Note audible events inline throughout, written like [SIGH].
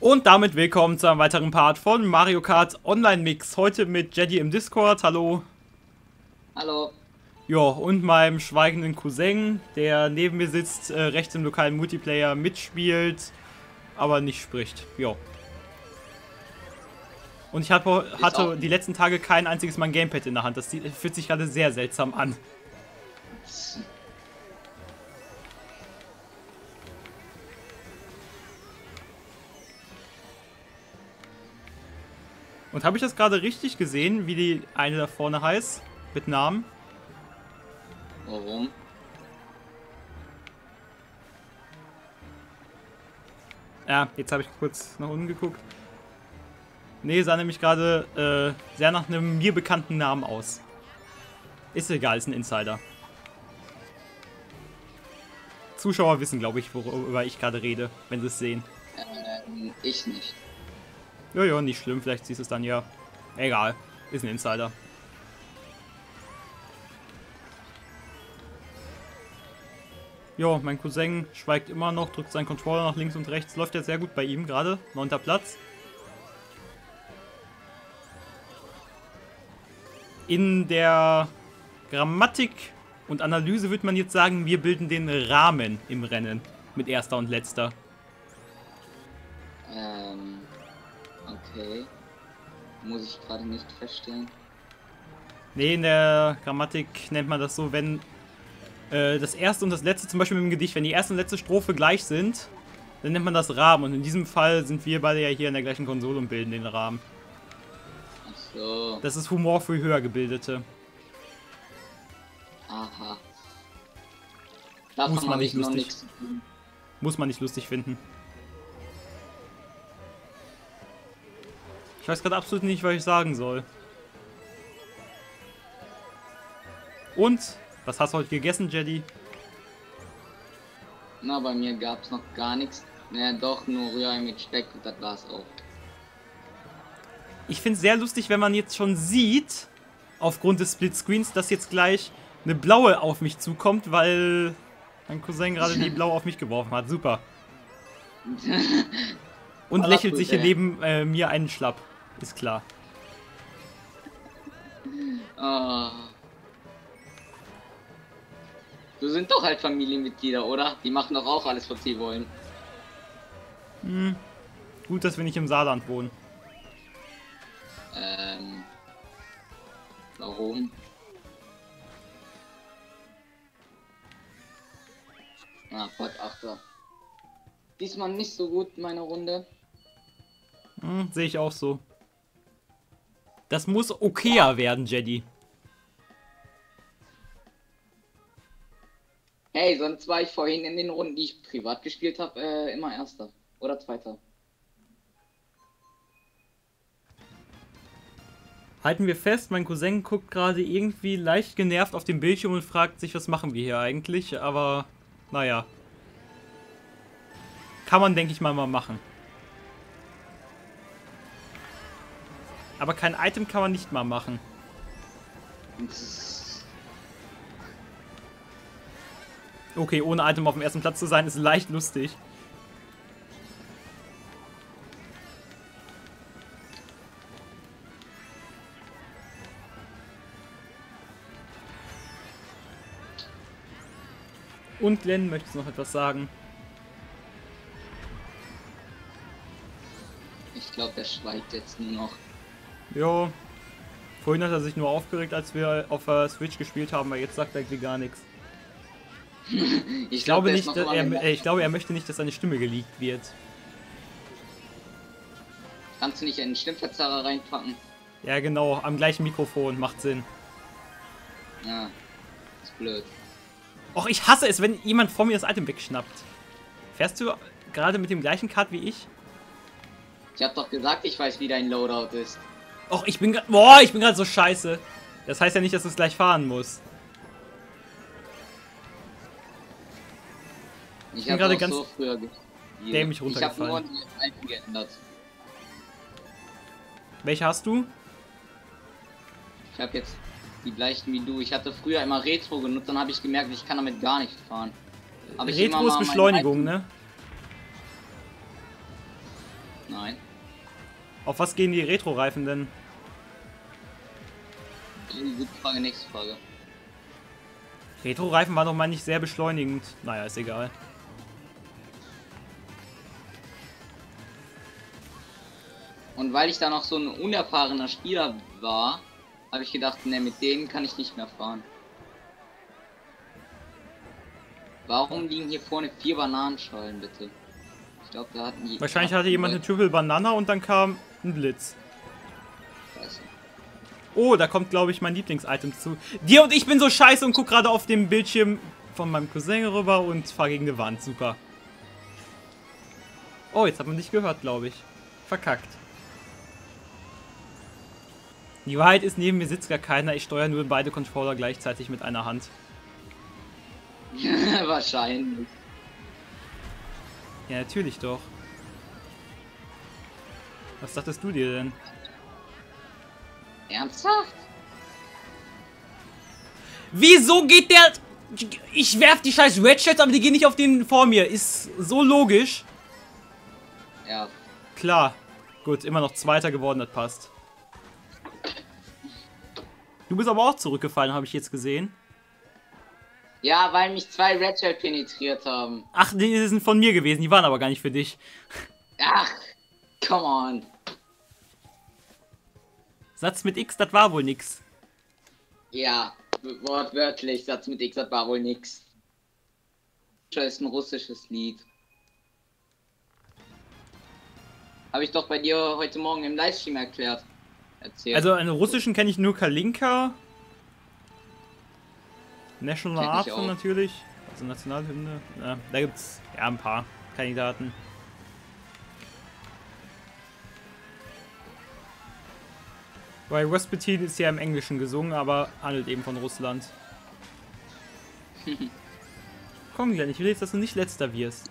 Und damit willkommen zu einem weiteren Part von Mario Kart Online Mix. Heute mit Jedi im Discord. Hallo. Hallo. Ja, und meinem schweigenden Cousin, der neben mir sitzt, äh, rechts im lokalen Multiplayer mitspielt, aber nicht spricht. Ja. Und ich hab, hatte die letzten Tage kein einziges Mal ein Gamepad in der Hand. Das fühlt sich gerade sehr seltsam an. [LAUGHS] Und habe ich das gerade richtig gesehen, wie die eine da vorne heißt? Mit Namen? Warum? Ja, jetzt habe ich kurz nach unten geguckt. Nee, sah nämlich gerade äh, sehr nach einem mir bekannten Namen aus. Ist egal, ist ein Insider. Zuschauer wissen, glaube ich, worüber ich gerade rede, wenn sie es sehen. Ähm, ich nicht. Ja, ja, nicht schlimm, vielleicht siehst du es dann ja. Egal, ist ein Insider. Jo, mein Cousin schweigt immer noch, drückt seinen Controller nach links und rechts. Läuft ja sehr gut bei ihm gerade. Neunter Platz. In der Grammatik und Analyse würde man jetzt sagen, wir bilden den Rahmen im Rennen mit erster und letzter. Ähm, okay. Muss ich gerade nicht feststellen. Nee, in der Grammatik nennt man das so, wenn äh, das erste und das letzte, zum Beispiel mit dem Gedicht, wenn die erste und letzte Strophe gleich sind, dann nennt man das Rahmen. Und in diesem Fall sind wir beide ja hier in der gleichen Konsole und bilden den Rahmen. Ach so. Das ist Humor für Höhergebildete. Aha. Davon Muss man nicht lustig. Muss man nicht lustig finden. Ich weiß gerade absolut nicht, was ich sagen soll. Und was hast du heute gegessen, Jedi? Na, bei mir gab es noch gar nichts. Naja, doch, nur Rührei mit Speck und das war's auch. Ich finde es sehr lustig, wenn man jetzt schon sieht, aufgrund des Splitscreens, dass jetzt gleich eine blaue auf mich zukommt, weil mein Cousin gerade die blaue auf mich geworfen hat. Super. [LAUGHS] Und lächelt sich hier neben äh, mir einen Schlapp. Ist klar. Oh. Du sind doch halt Familienmitglieder, oder? Die machen doch auch alles, was sie wollen. Hm. Gut, dass wir nicht im Saarland wohnen. Ähm. Warum? Ah, Gott, Achter. Diesmal nicht so gut, meine Runde. Hm, Sehe ich auch so. Das muss okayer werden, Jedi. Hey, sonst war ich vorhin in den Runden, die ich privat gespielt habe, äh, immer Erster oder Zweiter. Halten wir fest, mein Cousin guckt gerade irgendwie leicht genervt auf dem Bildschirm und fragt sich, was machen wir hier eigentlich, aber naja. Kann man, denke ich mal, mal machen. Aber kein Item kann man nicht mal machen. Okay, ohne Item auf dem ersten Platz zu sein, ist leicht lustig. Und Glenn, möchtest du noch etwas sagen? Ich glaube, der schweigt jetzt nur noch. Jo. Vorhin hat er sich nur aufgeregt, als wir auf der Switch gespielt haben, aber jetzt sagt er gar nichts. [LAUGHS] ich, ich glaube nicht, er, er, ich glaube, er möchte nicht, dass seine Stimme geleakt wird. Kannst du nicht einen Stimmverzerrer reinpacken? Ja, genau, am gleichen Mikrofon, macht Sinn. Ja, ist blöd. Och, ich hasse es, wenn jemand vor mir das Item wegschnappt. Fährst du gerade mit dem gleichen Kart wie ich? Ich hab doch gesagt, ich weiß, wie dein Loadout ist. Och, ich bin gerade. Boah, ich bin gerade so scheiße. Das heißt ja nicht, dass du es gleich fahren musst. Ich, bin gerade ganz so früher dämlich runtergefallen. Ich habe nur die geändert. Welche hast du? Ich habe jetzt die gleichen wie du. Ich hatte früher immer Retro genutzt, dann habe ich gemerkt, ich kann damit gar nicht fahren. Aber Retro ist Beschleunigung, ne? Nein. Auf was gehen die Retro-Reifen denn? Gute Frage, nächste Frage. Retro-Reifen waren doch mal nicht sehr beschleunigend. Naja, ist egal. Und weil ich da noch so ein unerfahrener Spieler war, habe ich gedacht, ne, mit denen kann ich nicht mehr fahren. Warum liegen hier vorne vier Bananenschalen, bitte? Ich glaube, da hatten die. Wahrscheinlich hatte jemand eine Triple Banana und dann kam ein Blitz. Scheiße. Oh, da kommt, glaube ich, mein Lieblings-Item zu. Dir und ich bin so scheiße und guck gerade auf dem Bildschirm von meinem Cousin rüber und fahr gegen eine Wand. Super. Oh, jetzt hat man dich gehört, glaube ich. Verkackt. Die Wahrheit ist, neben mir sitzt gar keiner. Ich steuere nur beide Controller gleichzeitig mit einer Hand. [LAUGHS] Wahrscheinlich. Ja, natürlich doch. Was dachtest du dir denn? Ernsthaft? Wieso geht der... Ich werf die scheiß Red Shirts, aber die gehen nicht auf den vor mir. Ist so logisch. Ja. Klar. Gut, immer noch Zweiter geworden, das passt. Du bist aber auch zurückgefallen, habe ich jetzt gesehen. Ja, weil mich zwei Red Shell penetriert haben. Ach, die sind von mir gewesen, die waren aber gar nicht für dich. Ach, come on. Satz mit X, das war wohl nix. Ja, wortwörtlich, Satz mit X, das war wohl nix. Das ist ein russisches Lied. Habe ich doch bei dir heute Morgen im Livestream erklärt. Erzählt. Also einen russischen kenne ich nur Kalinka. National Anthem natürlich. Also Nationalhymne. Ja, da gibt's ja ein paar Kandidaten. Weil Rasputin ist ja im Englischen gesungen, aber handelt eben von Russland. [LAUGHS] Komm, Glenn, ich will jetzt, dass du nicht letzter wirst.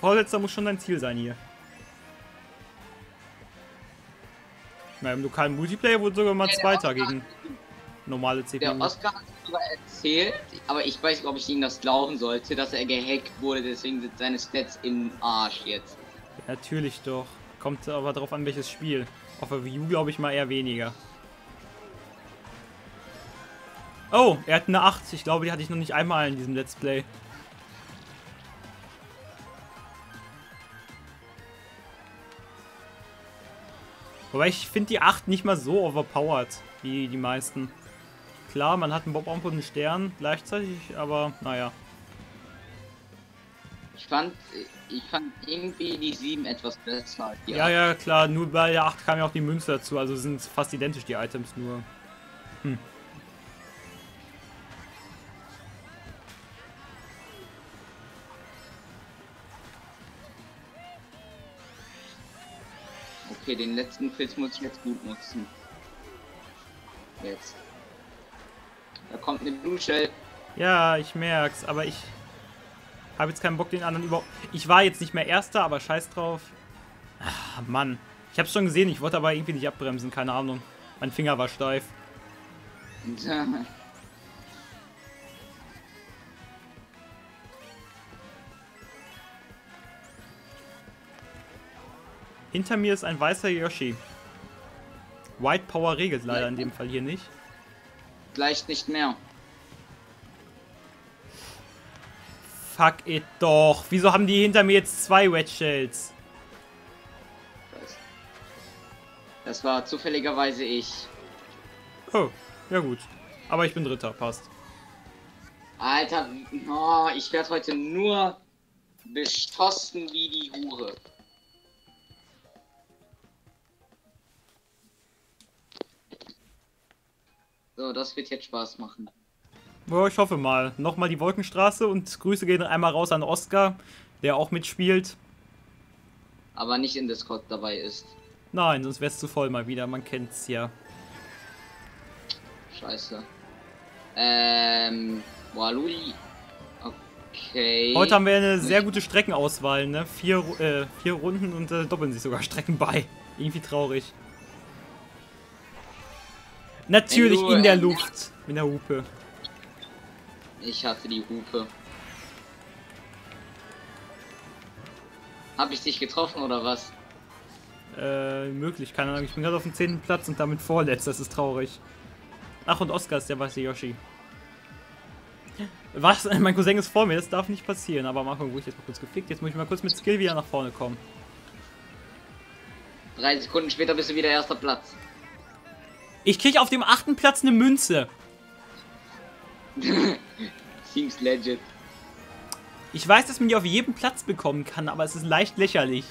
Vorletzter muss schon dein Ziel sein hier. Na, im lokalen Multiplayer wurde sogar mal Ja, der Zweiter gegen normale Der CPU. Oscar hat sogar erzählt, aber ich weiß nicht, ob ich ihm das glauben sollte, dass er gehackt wurde, deswegen sind seine Stats im Arsch jetzt. Natürlich doch. Kommt aber drauf an, welches Spiel. Auf der Wii U glaube ich mal eher weniger. Oh, er hat eine 8. Ich glaube, die hatte ich noch nicht einmal in diesem Let's Play. Wobei ich finde die 8 nicht mal so overpowered wie die meisten. Klar, man hat einen Bob und einen Stern gleichzeitig, aber naja. Ich fand, ich fand irgendwie die 7 etwas besser als die Ja, 8. ja, klar, nur bei der 8 kam ja auch die Münze dazu, also sind fast identisch die Items nur. Hm. Okay, den letzten Pilz muss ich jetzt gut nutzen. Jetzt. Da kommt eine Blue Shell. Ja, ich merk's, aber ich habe jetzt keinen Bock, den anderen überhaupt. Ich war jetzt nicht mehr Erster, aber scheiß drauf. Ah, Mann. Ich hab's schon gesehen, ich wollte aber irgendwie nicht abbremsen, keine Ahnung. Mein Finger war steif. [LAUGHS] Hinter mir ist ein weißer Yoshi. White Power regelt leider in dem Fall hier nicht. Gleich nicht mehr. Fuck it doch. Wieso haben die hinter mir jetzt zwei Wedge Shells? Das war zufälligerweise ich. Oh, ja gut. Aber ich bin Dritter, passt. Alter, oh, ich werde heute nur beschossen wie die Hure. So, das wird jetzt Spaß machen. Ja, ich hoffe mal. Nochmal die Wolkenstraße und Grüße gehen einmal raus an Oscar, der auch mitspielt. Aber nicht in Discord dabei ist. Nein, sonst wär's zu voll mal wieder, man kennt's ja. Scheiße. Ähm, Walui. Okay. Heute haben wir eine sehr gute Streckenauswahl, ne? Vier, äh, vier Runden und äh, doppeln sich sogar Strecken bei. Irgendwie traurig. Natürlich du, in der ähm, Luft. Mit der Hupe. Ich hatte die Hupe. Habe ich dich getroffen oder was? Äh, möglich, keine Ahnung. Ich bin gerade auf dem 10. Platz und damit vorletzt. Das ist traurig. Ach, und Oscar ist der weiße Yoshi. Was? [LAUGHS] Mein Cousin ist vor mir, das darf nicht passieren. Aber Anfang wurde ich jetzt mal kurz gefickt. Jetzt muss ich mal kurz mit Skill wieder nach vorne kommen. Drei Sekunden später bist du wieder erster Platz. Ich krieg auf dem achten Platz eine Münze. [LAUGHS] Seems legit. Ich weiß, dass man die auf jedem Platz bekommen kann, aber es ist leicht lächerlich.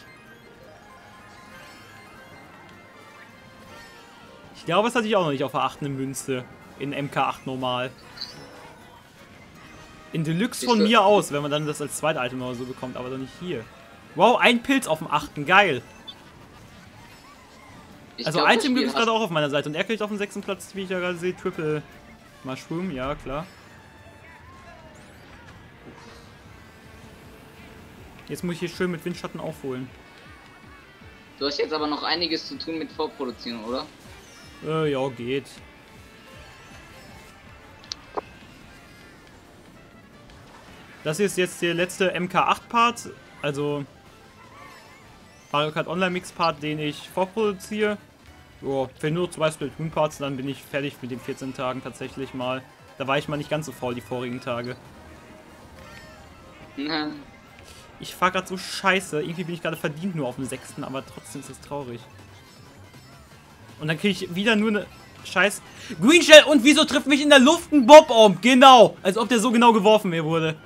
Ich glaube, das hatte ich auch noch nicht auf der 8. Münze. In MK8 normal. In Deluxe von mir aus, wenn man dann das als zweites Item oder so bekommt, aber doch nicht hier. Wow, ein Pilz auf dem 8. Geil. Ich also glaub, Item gibt es gerade auch auf meiner Seite und er kriegt auf dem 6. Platz, wie ich ja gerade sehe, Triple Mushroom, ja klar. Jetzt muss ich hier schön mit Windschatten aufholen. Du hast jetzt aber noch einiges zu tun mit Vorproduzieren, oder? Äh, ja, geht. Das ist jetzt der letzte MK8-Part, also Mario Kart Online Mix-Part, den ich vorproduziere. Jo, fehlen nur zwei Splatoon-Parts, dann bin ich fertig mit den 14 Tagen tatsächlich mal. Da war ich mal nicht ganz so faul die vorigen Tage. Na. [LAUGHS] Ich fahr gerade so scheiße. Irgendwie bin ich gerade verdient nur auf dem sechsten, aber trotzdem ist es traurig. Und dann kriege ich wieder nur eine scheiß Green Shell und wieso trifft mich in der Luft ein Bob um? Genau, als ob der so genau geworfen mir wurde.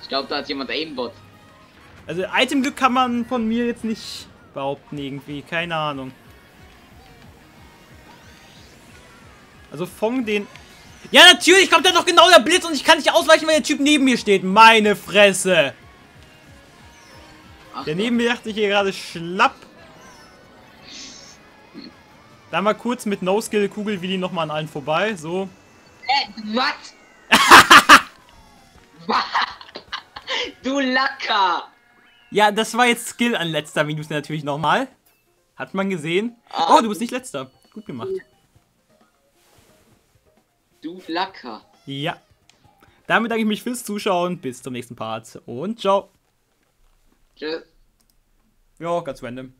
Ich glaube, da hat jemand Aimbot. Also Itemglück kann man von mir jetzt nicht behaupten irgendwie, keine Ahnung. Also von den ja, natürlich kommt da doch genau der Blitz und ich kann nicht ausweichen, weil der Typ neben mir steht. Meine Fresse. Ach der neben mir dachte ich hier gerade schlapp. Da mal kurz mit No-Skill-Kugel wie die nochmal an allen vorbei. So. Äh, [LAUGHS] was? du Lacker! Ja, das war jetzt Skill an letzter Minute natürlich nochmal. Hat man gesehen. Ah. Oh, du bist nicht letzter. Gut gemacht. Du Lacker. Ja. Damit danke ich mich fürs Zuschauen. Bis zum nächsten Part und ciao. Tschüss. Ja, ganz random.